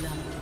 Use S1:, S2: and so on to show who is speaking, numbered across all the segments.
S1: First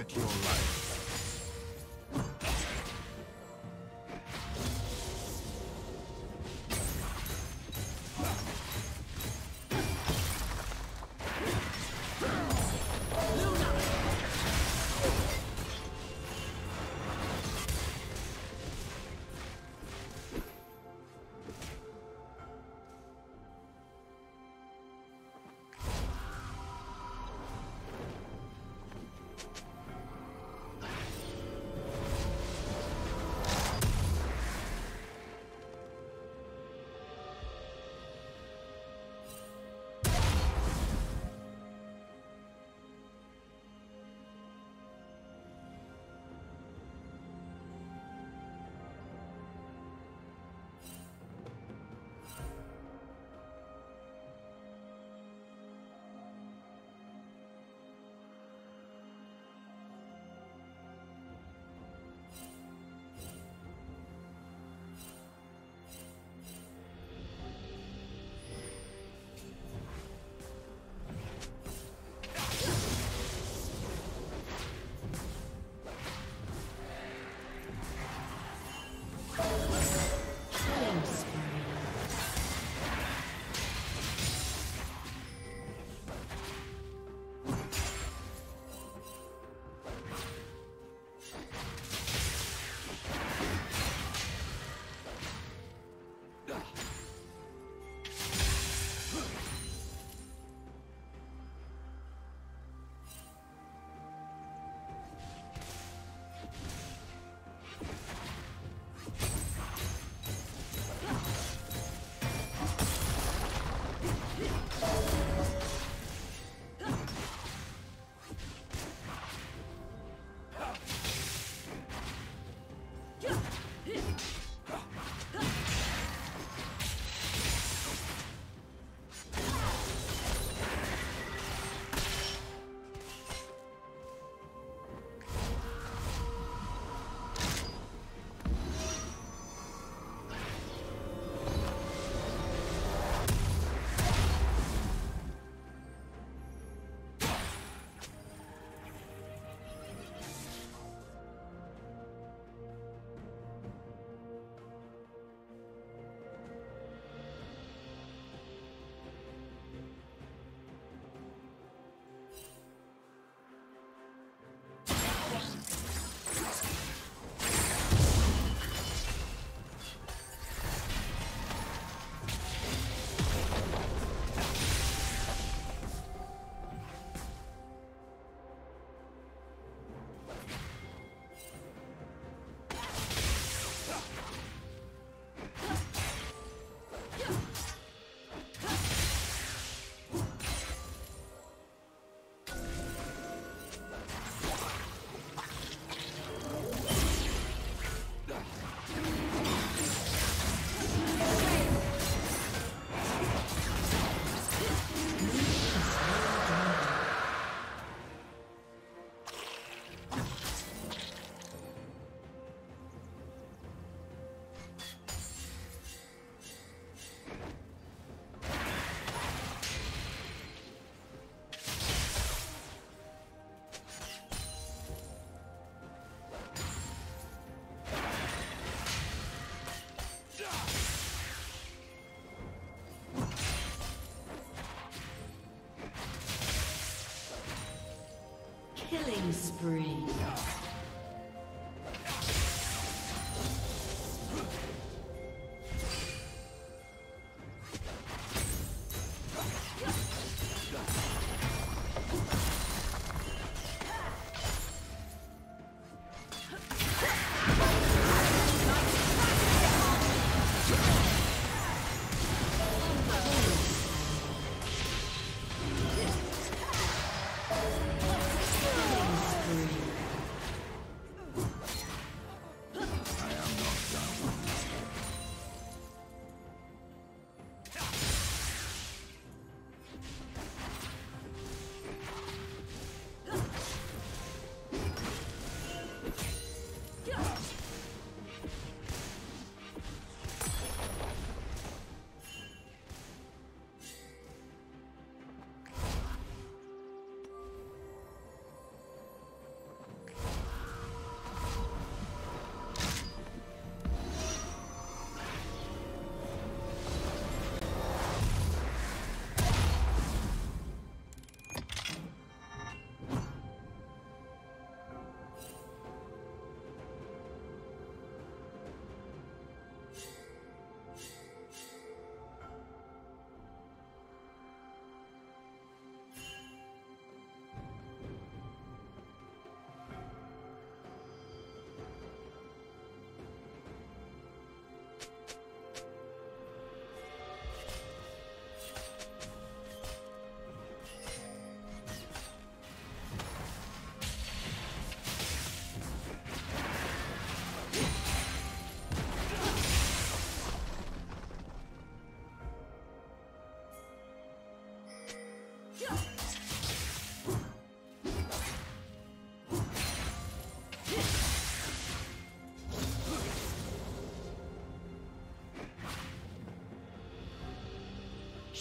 S2: forfeit your life.
S1: Killing spree.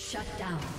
S1: Shut down.